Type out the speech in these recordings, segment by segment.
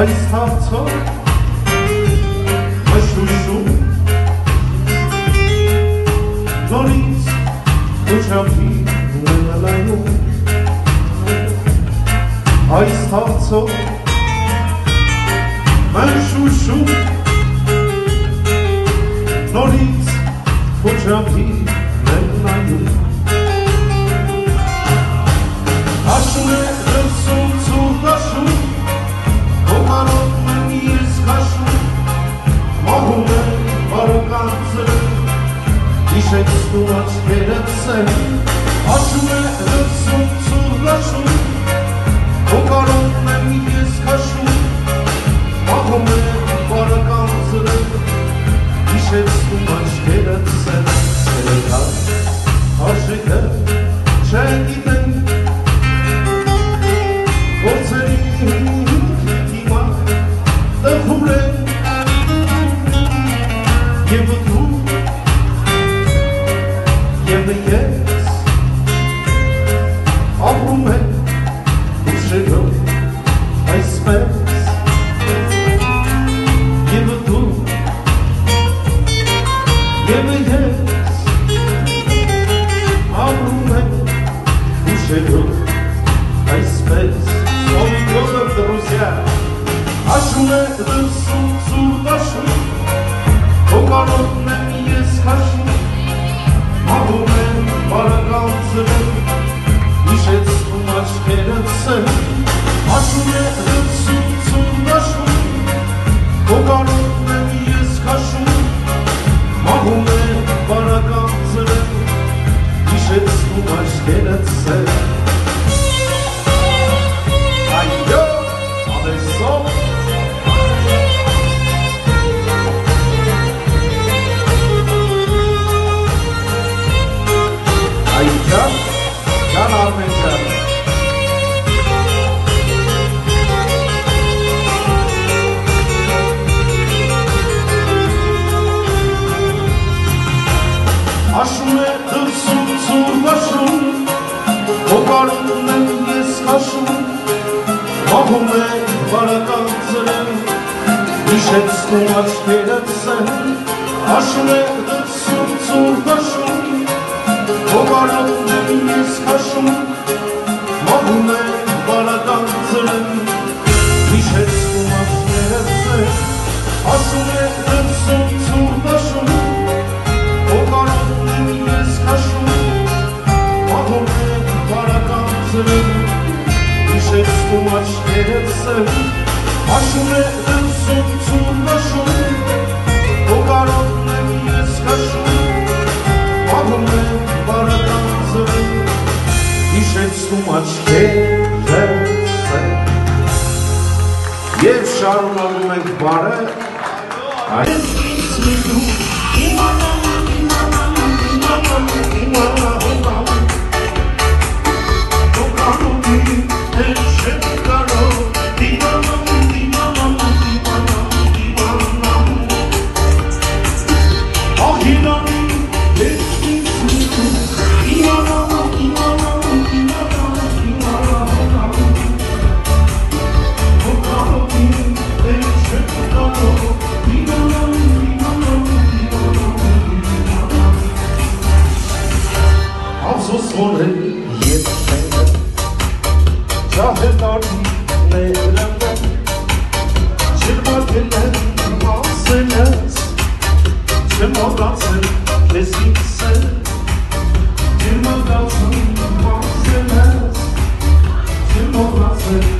այս հարցով մշուշում նորից ուչամի լայնում այս հարցով մշուշում ես ապրում եմ ուշերով այսպես Եվ դու Եվ ես ապրում եմ ուշերով այսպես Սովիկոնով դրուսյա Աշուն է դրսում ծուրդ աշուն Հոկանոտն եմ ես հաշուն մահում եմ բարական ծրում, իշեցնում աչքերդ սեմ, Աշուն է Աշում է դրսում ծուր վաշում Հոկարում եմ ես կաշում Մահում է բարական ծրեմ, իշեցնում աչքերդ սեմ, Աշում է դրսում ծուր դաշում, հողարոտն եմ ես կաշում, Մահում է բարական ծրեմ, իշեցնում աչքերդ սեմ, Աշում է դրսում ծուր իշեցնում աչքերդ սեմ, Աշում է դրսում ծուր նաշում, հոգարոտն եմ ես կաշում, Ահում է բարական ծրեմ, իշեցնում աչքերդ սեմ, Եվ շարունակում ենք բարը, Tüm odasın klasiksin Tüm odasın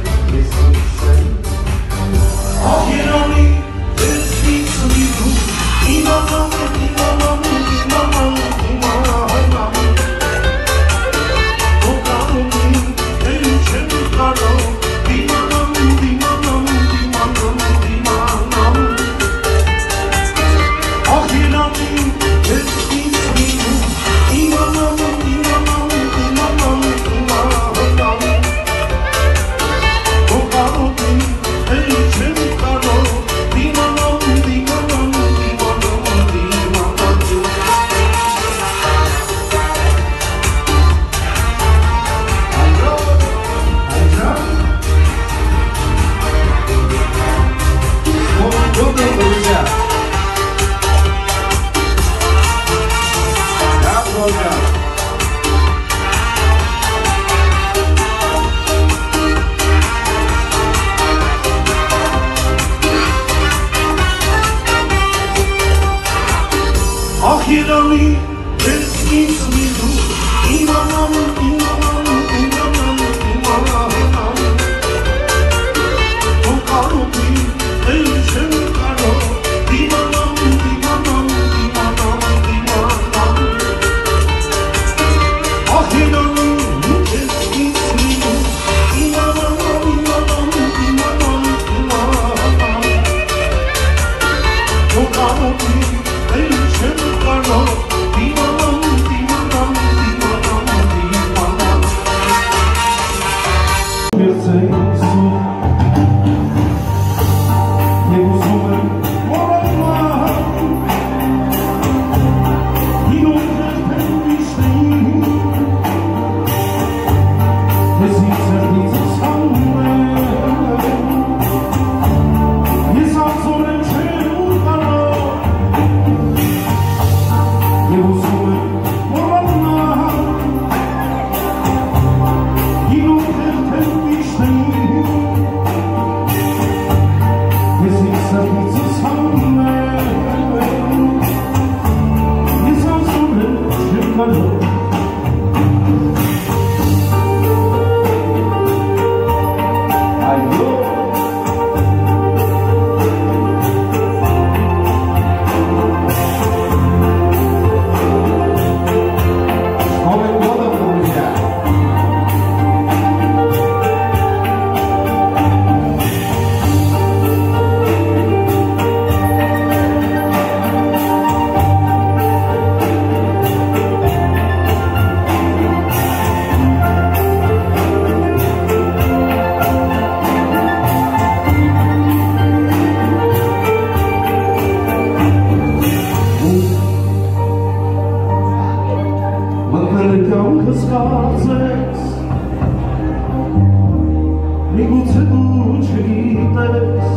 միգուցե դու չգիտես,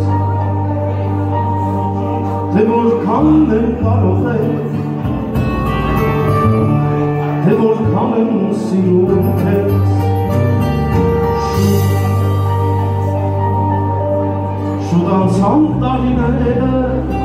թե որքան եմ կարող եք, թե որքան եմ սիրում քեզ, շուտ անցան տարիները,